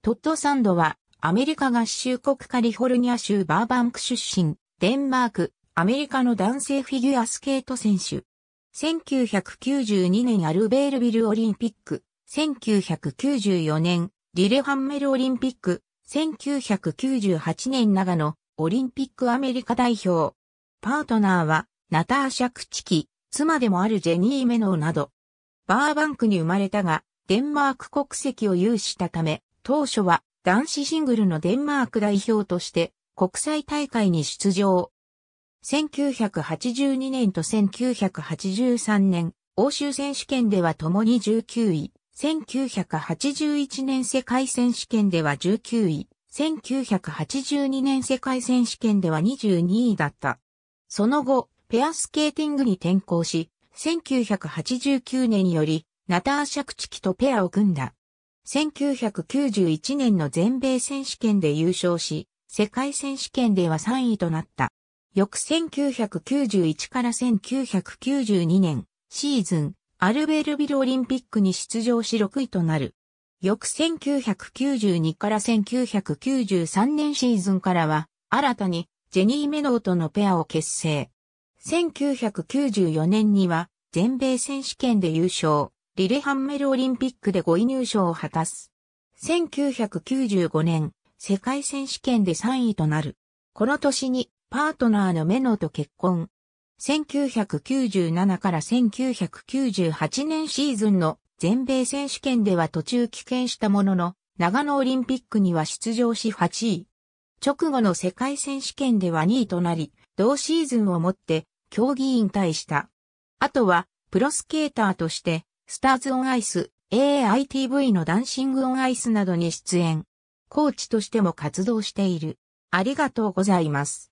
トッド・サンドは、アメリカ合衆国カリフォルニア州バーバンク出身、デンマーク、アメリカの男性フィギュアスケート選手。1992年アルベールビルオリンピック、1994年リレハンメルオリンピック、1998年長野オリンピックアメリカ代表。パートナーはナターシャ・クチキ、妻でもあるジェニー・メノーなど。バーバンクに生まれたが、デンマーク国籍を有したため、当初は男子シングルのデンマーク代表として国際大会に出場。1982年と1983年、欧州選手権では共に19位、1981年世界選手権では19位、1982年世界選手権では22位だった。その後、ペアスケーティングに転向し、1989年より、ナターシャクチキとペアを組んだ。1991年の全米選手権で優勝し、世界選手権では3位となった。翌1991から1992年シーズン、アルベルビルオリンピックに出場し6位となる。翌1992から1993年シーズンからは、新たにジェニー・メノーとのペアを結成。1994年には全米選手権で優勝、リレハンメルオリンピックで5位入賞を果たす。1995年、世界選手権で3位となる。この年にパートナーのメノと結婚。1997から1998年シーズンの全米選手権では途中棄権したものの、長野オリンピックには出場し8位。直後の世界選手権では2位となり、同シーズンをもって競技引退した。あとは、プロスケーターとして、スターズオンアイス、AITV のダンシングオンアイスなどに出演。コーチとしても活動している。ありがとうございます。